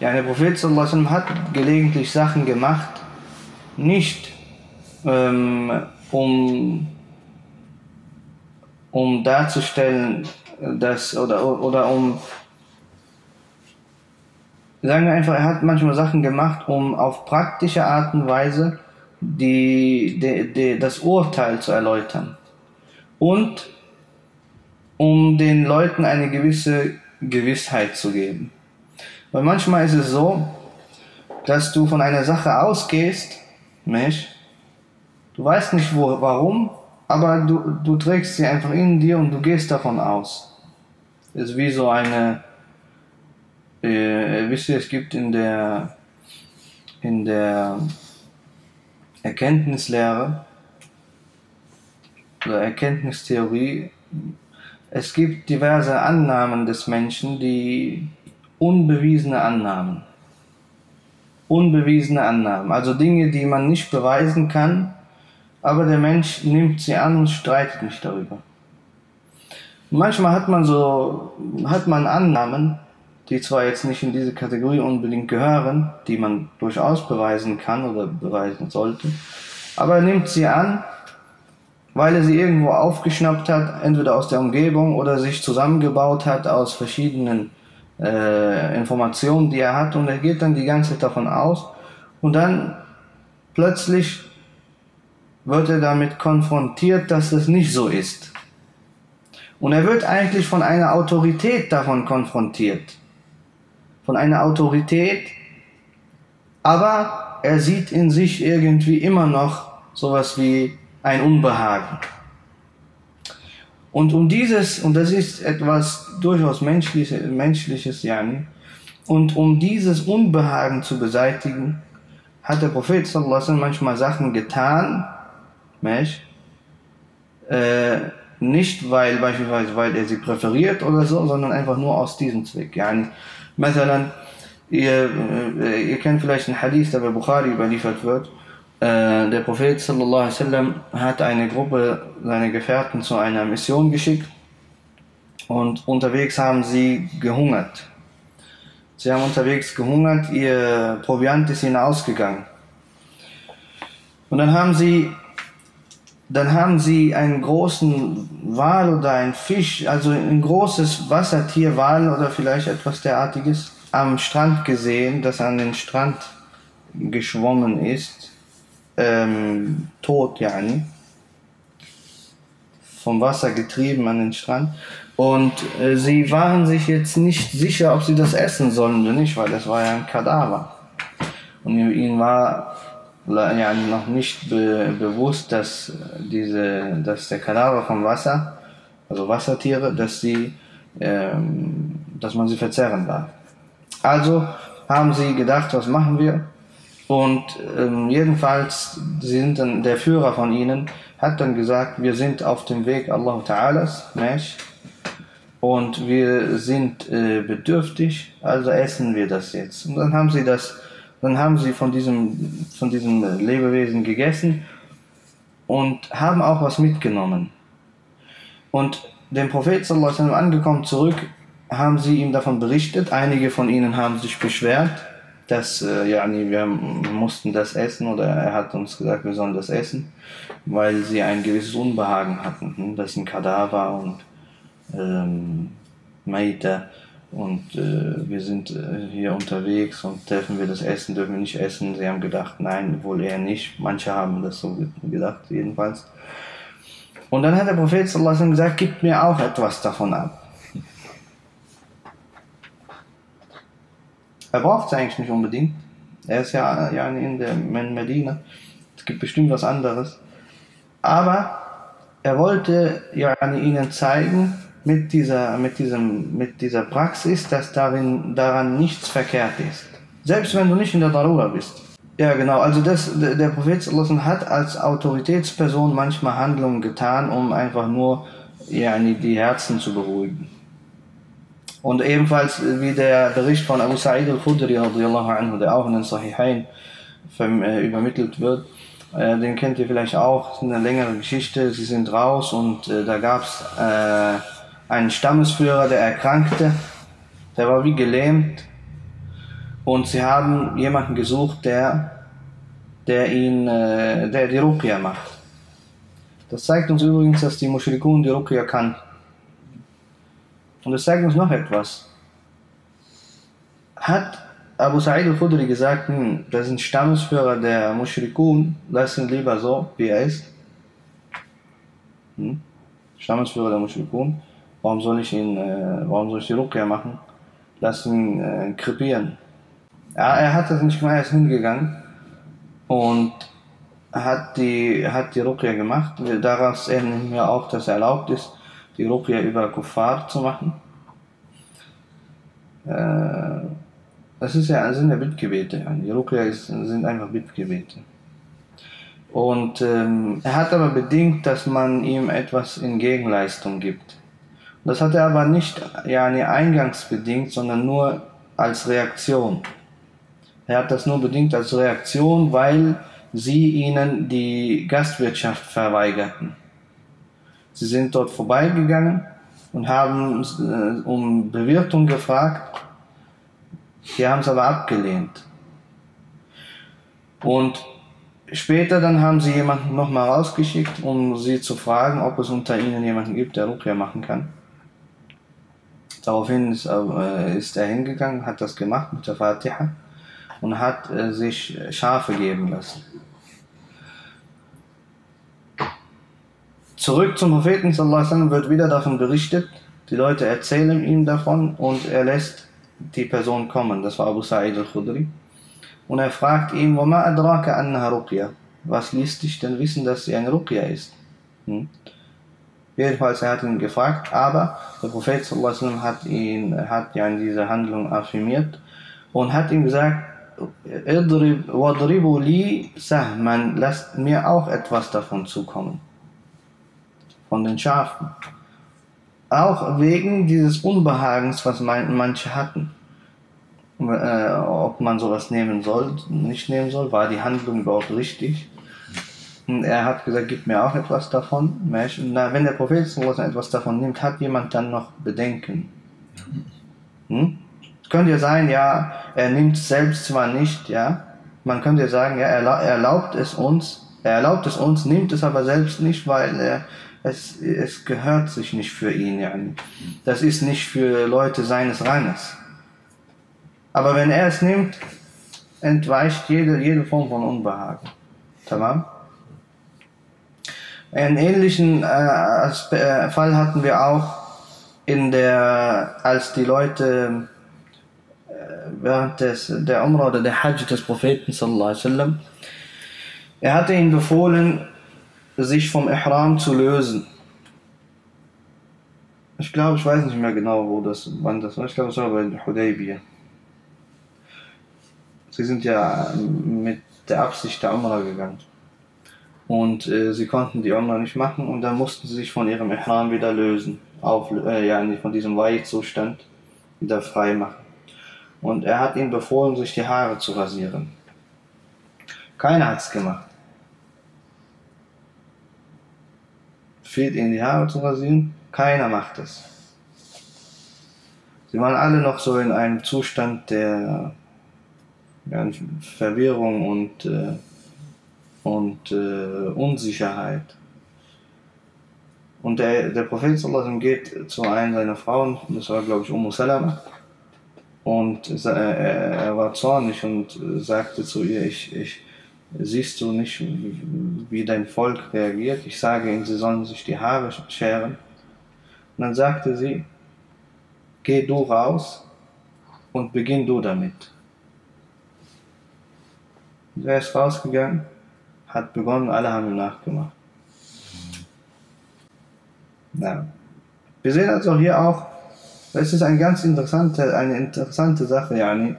Ja, der Prophet sallam, hat gelegentlich Sachen gemacht, nicht ähm, um, um darzustellen, dass, oder, oder um, sagen wir einfach, er hat manchmal Sachen gemacht, um auf praktische Art und Weise die, die, die, das Urteil zu erläutern. Und um den Leuten eine gewisse Gewissheit zu geben. Weil manchmal ist es so, dass du von einer Sache ausgehst, Mensch, du weißt nicht wo, warum, aber du, du trägst sie einfach in dir und du gehst davon aus. Ist wie so eine, äh, wisst ihr, es gibt in der, in der Erkenntnislehre oder Erkenntnistheorie, es gibt diverse Annahmen des Menschen, die unbewiesene Annahmen. Unbewiesene Annahmen, also Dinge, die man nicht beweisen kann, aber der Mensch nimmt sie an und streitet nicht darüber. Manchmal hat man so, hat man Annahmen, die zwar jetzt nicht in diese Kategorie unbedingt gehören, die man durchaus beweisen kann oder beweisen sollte, aber er nimmt sie an, weil er sie irgendwo aufgeschnappt hat, entweder aus der Umgebung oder sich zusammengebaut hat aus verschiedenen äh, Informationen, die er hat und er geht dann die ganze Zeit davon aus und dann plötzlich wird er damit konfrontiert, dass es nicht so ist. Und er wird eigentlich von einer Autorität davon konfrontiert. Von einer Autorität, aber er sieht in sich irgendwie immer noch sowas wie ein Unbehagen. Und um dieses, und das ist etwas durchaus Menschliches, Menschliches, yani, und um dieses Unbehagen zu beseitigen, hat der Prophet sallallahu manchmal Sachen getan, Mensch, äh, nicht weil beispielsweise weil er sie präferiert oder so, sondern einfach nur aus diesem Zweck. Yani, مثلا, ihr, äh, ihr kennt vielleicht einen Hadith, der bei Bukhari überliefert wird, äh, der Prophet sallallahu hat eine Gruppe seiner Gefährten zu einer Mission geschickt und unterwegs haben sie gehungert. Sie haben unterwegs gehungert, ihr Proviant ist ihnen ausgegangen. Und dann haben sie, dann haben sie einen großen Wal oder einen Fisch, also ein großes Wassertier, Wal oder vielleicht etwas derartiges, am Strand gesehen, das an den Strand geschwommen ist ähm, tot, yani, vom Wasser getrieben an den Strand. Und äh, sie waren sich jetzt nicht sicher, ob sie das essen sollen oder nicht, weil das war ja ein Kadaver. Und ihnen war ja noch nicht be bewusst, dass, diese, dass der Kadaver vom Wasser, also Wassertiere, dass, sie, ähm, dass man sie verzehren darf. Also haben sie gedacht, was machen wir? Und ähm, jedenfalls sind dann, der Führer von ihnen hat dann gesagt, wir sind auf dem Weg Allah Ta'alas, Mesh, und wir sind äh, bedürftig, also essen wir das jetzt. Und dann haben sie das, dann haben sie von diesem, von diesem Lebewesen gegessen und haben auch was mitgenommen. Und dem Prophet sallallahu angekommen zurück, haben sie ihm davon berichtet. Einige von ihnen haben sich beschwert dass äh, ja, nee, wir mussten das essen oder er hat uns gesagt, wir sollen das essen, weil sie ein gewisses Unbehagen hatten. Hm? Das sind Kadaver und ähm, Maita und äh, wir sind äh, hier unterwegs und dürfen wir das essen, dürfen wir nicht essen. Sie haben gedacht, nein, wohl eher nicht. Manche haben das so gedacht, jedenfalls. Und dann hat der Prophet sallallahu gesagt, gib mir auch etwas davon ab. Er braucht es eigentlich nicht unbedingt. Er ist ja, ja in der Medina. Es gibt bestimmt was anderes. Aber er wollte ja ihnen zeigen, mit dieser, mit, diesem, mit dieser Praxis, dass darin, daran nichts verkehrt ist. Selbst wenn du nicht in der Darura bist. Ja, genau. Also das, der Prophet hat als Autoritätsperson manchmal Handlungen getan, um einfach nur ja, die Herzen zu beruhigen. Und ebenfalls wie der Bericht von Abu Sa'id al-Khudri, anhu, der auch in den Sahihain äh, übermittelt wird, äh, den kennt ihr vielleicht auch, eine längere Geschichte. Sie sind raus und äh, da gab es äh, einen Stammesführer, der erkrankte, der war wie gelähmt. Und sie haben jemanden gesucht, der, der ihn, äh, der die Ruqya macht. Das zeigt uns übrigens, dass die Mushrikun die Ruqya kannten. Und das zeigt uns noch etwas. Hat Abu Sa'id al-Khudri gesagt, hm, das ein Stammesführer der Mushrikun, lass ihn lieber so, wie er ist. Hm? Stammesführer der Mushrikun, warum soll ich ihn, äh, warum soll ich die Ruqya machen? Lass ihn äh, krepieren. Ja, er hat das nicht gemacht, er ist hingegangen und hat die, hat die Ruqya gemacht. Daraus entnehmen wir auch, dass er erlaubt ist, die Ruqya über Kuffar zu machen. Äh, das ist ja, sind ja Bittgebete. Die Ruqya sind einfach Bittgebete. Und ähm, er hat aber bedingt, dass man ihm etwas in Gegenleistung gibt. Das hat er aber nicht ja, eingangsbedingt, sondern nur als Reaktion. Er hat das nur bedingt als Reaktion, weil sie ihnen die Gastwirtschaft verweigerten. Sie sind dort vorbeigegangen und haben äh, um Bewirtung gefragt. Sie haben es aber abgelehnt. Und später dann haben sie jemanden nochmal rausgeschickt, um sie zu fragen, ob es unter ihnen jemanden gibt, der Rukia machen kann. Daraufhin ist, äh, ist er hingegangen, hat das gemacht mit der Fatiha und hat äh, sich Schafe geben lassen. Zurück zum Propheten sallam, wird wieder davon berichtet, die Leute erzählen ihm davon und er lässt die Person kommen, das war Abu Sa'id al-Khudri. Und er fragt ihn? Was ließ dich denn wissen, dass sie eine Ruqya ist? Hm? Jedenfalls, er hat ihn gefragt, aber der Prophet sallam, hat ihn, hat ja in diese Handlung affirmiert und hat ihm gesagt, Wadribu li sahman, lasst mir auch etwas davon zukommen. Von den Schafen. Auch wegen dieses Unbehagens, was manche hatten. Äh, ob man sowas nehmen soll, nicht nehmen soll, war die Handlung überhaupt richtig. Und er hat gesagt, gib mir auch etwas davon. Na, wenn der Prophet etwas davon nimmt, hat jemand dann noch Bedenken. Hm? könnte ja sein, ja, er nimmt es selbst zwar nicht, ja, man könnte ja sagen, ja, er erlaubt es uns, er erlaubt es uns, nimmt es aber selbst nicht, weil er, es, es gehört sich nicht für ihn, ja. Das ist nicht für Leute seines Ranges. Aber wenn er es nimmt, entweicht jede, jede Form von Unbehagen. Tamam? Einen ähnlichen äh, äh Fall hatten wir auch in der, als die Leute während des, der Umrah oder der Hajj des Propheten sallallahu Er hatte ihm befohlen, sich vom Ihram zu lösen. Ich glaube, ich weiß nicht mehr genau, wo das, wann das war. Ich glaube, es war bei Hudaybiyah. Sie sind ja mit der Absicht der Umrah gegangen. Und äh, sie konnten die Umrah nicht machen und dann mussten sie sich von ihrem Ihram wieder lösen. Auf, äh, ja, von diesem Weihzustand wieder frei machen und er hat ihm befohlen, sich die Haare zu rasieren. Keiner hat es gemacht. Fehlt ihnen die Haare zu rasieren? Keiner macht es. Sie waren alle noch so in einem Zustand der ja, Verwirrung und, äh, und äh, Unsicherheit. Und der, der Prophet geht zu einer seiner Frauen, das war glaube ich Umm Salama, und er war zornig und sagte zu ihr, ich, ich, siehst du nicht, wie dein Volk reagiert? Ich sage ihnen, sie sollen sich die Haare scheren. Und dann sagte sie, geh du raus und beginn du damit. Und er ist rausgegangen, hat begonnen, alle haben ihm nachgemacht. Ja. Wir sehen also hier auch, das ist eine ganz interessante, eine interessante Sache, Yani.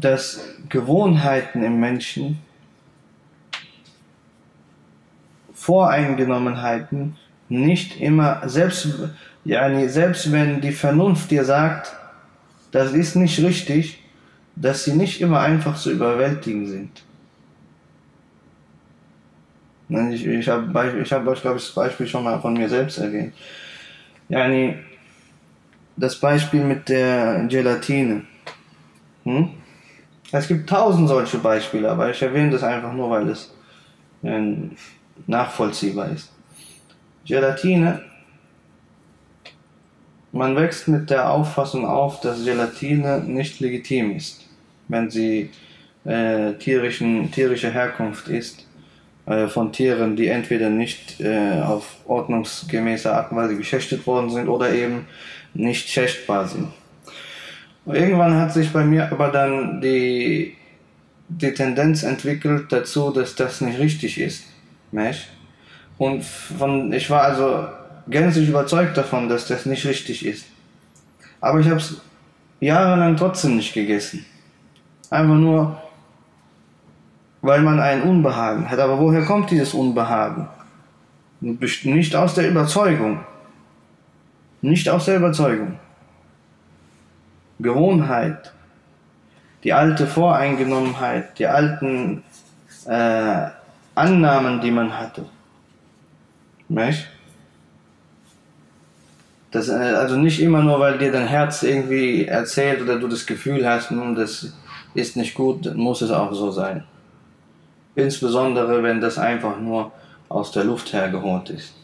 Dass Gewohnheiten im Menschen, Voreingenommenheiten nicht immer, selbst, yani, selbst wenn die Vernunft dir sagt, das ist nicht richtig, dass sie nicht immer einfach zu überwältigen sind. Ich, ich habe, ich hab euch, glaube ich, das Beispiel schon mal von mir selbst erwähnt. Yani, das Beispiel mit der Gelatine. Hm? Es gibt tausend solche Beispiele, aber ich erwähne das einfach nur, weil es äh, nachvollziehbar ist. Gelatine, man wächst mit der Auffassung auf, dass Gelatine nicht legitim ist, wenn sie äh, tierischen, tierischer Herkunft ist, äh, von Tieren, die entweder nicht äh, auf ordnungsgemäße Art und Weise geschächtet worden sind oder eben nicht schächtbar sind. Irgendwann hat sich bei mir aber dann die, die Tendenz entwickelt dazu, dass das nicht richtig ist. Nicht? Und von, ich war also gänzlich überzeugt davon, dass das nicht richtig ist. Aber ich habe es jahrelang trotzdem nicht gegessen. Einfach nur, weil man ein Unbehagen hat. Aber woher kommt dieses Unbehagen? Nicht aus der Überzeugung. Nicht aus der Überzeugung. Gewohnheit, die alte Voreingenommenheit, die alten äh, Annahmen, die man hatte. Nicht? Das, äh, also nicht immer nur, weil dir dein Herz irgendwie erzählt oder du das Gefühl hast, nun, das ist nicht gut, dann muss es auch so sein. Insbesondere, wenn das einfach nur aus der Luft hergeholt ist.